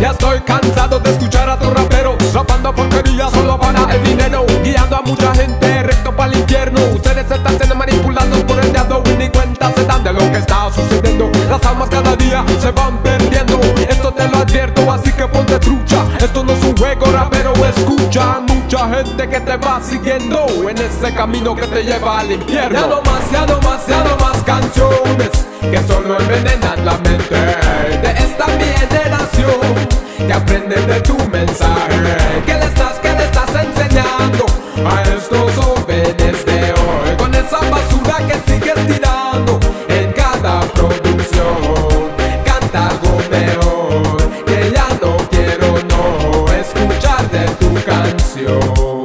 Ya estoy cansado de escuchar a tus raperos Rapando porquería solo para el dinero Guiando a mucha gente recto para el infierno. Ustedes están siendo manipulados por el diablo Y ni cuenta se dan de lo que está sucediendo. Las almas cada día se van perdiendo Esto te lo advierto, así que ponte trucha. Esto no es un juego, rapero, escucha Mucha gente que te va siguiendo En ese camino que te lleva al infierno. Ya no más, más, más canciones Que solo envenenan la mente de tu mensaje. Que le estás, que le estás enseñando A estos jóvenes de hoy Con esa basura que sigues tirando En cada producción. Canta algo mejor Que ya no quiero no escuchar de tu canción.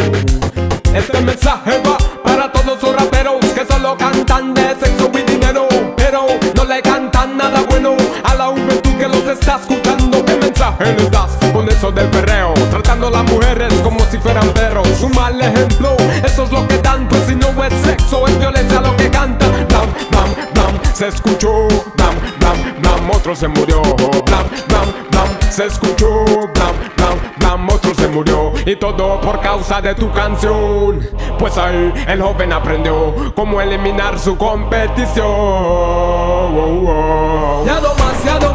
Este mensaje va para todos los raperos Que solo cantan de sexo y dinero Pero no le cantan nada bueno A la juventud que los está escuchando. ¿Qué mensaje eso es lo que dan si no es sexo, es violencia lo que canta. Blam, blam, blam, se escuchó. Blam, blam, blam, otro se murió. Blam, blam, blam, se escuchó. Blam, blam, blam, otro se murió. Y todo por causa de tu canción. Pues ahí el joven aprendió Cómo eliminar su competición. Ya no más,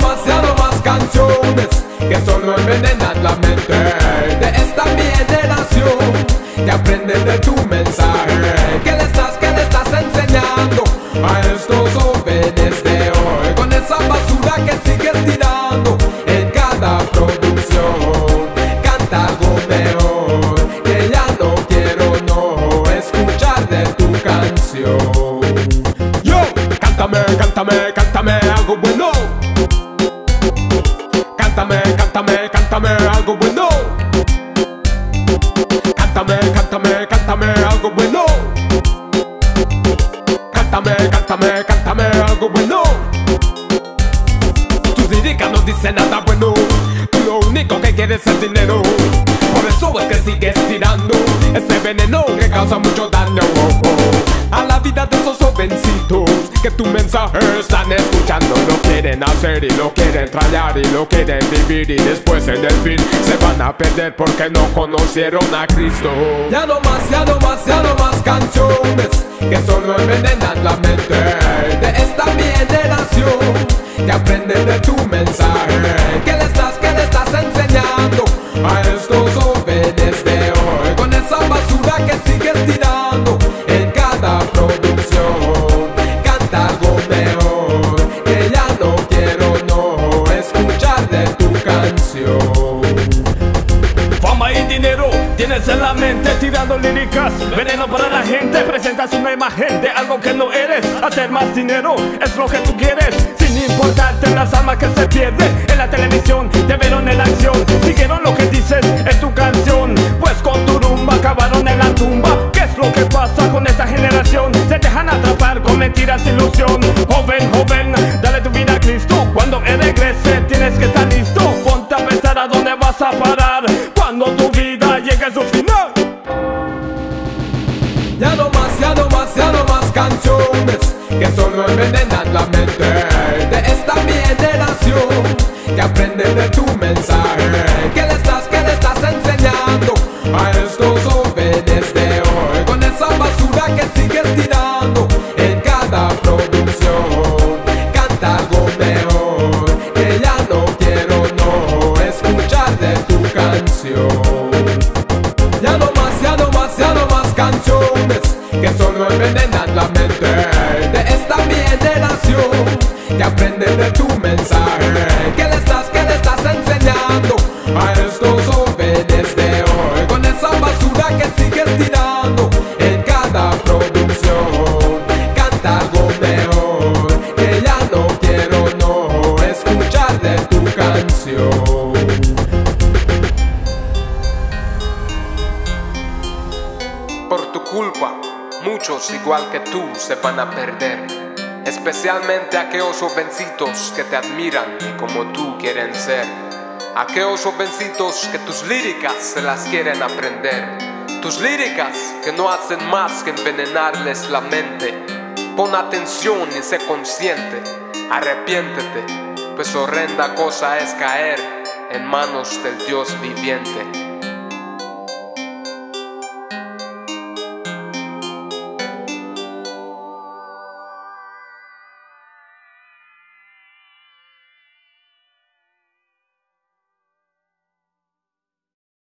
enseñando A estos jóvenes de hoy Con esa basura que sigues tirando En cada producción Canta algo mejor Que ya no quiero no escuchar de tu canción. Yo, cántame, cántame, cántame algo bueno. Cántame, cántame, cántame algo bueno bueno. Tus líricas no dicen nada bueno. Tú lo único que quieres es dinero. Por eso es que sigues tirando Ese veneno que causa mucho daño. A la vida de esos jovencitos Que tu mensaje están escuchando. Lo quieren hacer y lo quieren trallar Y lo quieren vivir. Y después en el fin Se van a perder porque no conocieron a Cristo. Ya no más, ya no más, ya no más canciones Que solo envenenan la mente Que le estás, que le estás enseñando A estos jóvenes de hoy Con esa basura que sigues tirando En cada producción Canta algo mejor Que ya no quiero no escuchar de tu canción. Fama y dinero tienes en la mente tirando líricas Veneno para la gente, presentas una imagen de algo que no eres. Hacer más dinero es lo que tú quieres Sin importarte las almas que En la televisión te vieron en acción. Siguieron lo que dices en tu canción. Pues con tu rumba acabaron en la tumba. ¿Qué es lo que pasa con esta generación? Se dejan atrapar con mentiras e ilusión Que aprenden de tu mensaje. Que le estás, que le estás enseñando A estos jóvenes de hoy Con esa basura que sigues tirando En cada producción. Canta algo mejor Que ya no quiero no escuchar de tu canción. Ya no más, ya no más, ya no más canciones Que solo envenenan la mente De esta mi generación Que aprenden de tu mensaje A estos jóvenes de hoy Con esa basura que sigues tirando En cada producción Canta algo mejor Que ya no quiero no escuchar de tu canción Por tu culpa, muchos igual que tú se van a perder. Especialmente aquellos jovencitos que te admiran y como tú quieren ser. Aquellos jovencitos que tus líricas se las quieren aprender. Tus líricas que no hacen más que envenenarles la mente. Pon atención y sé consciente. Arrepiéntete pues horrenda cosa es caer en manos del Dios viviente.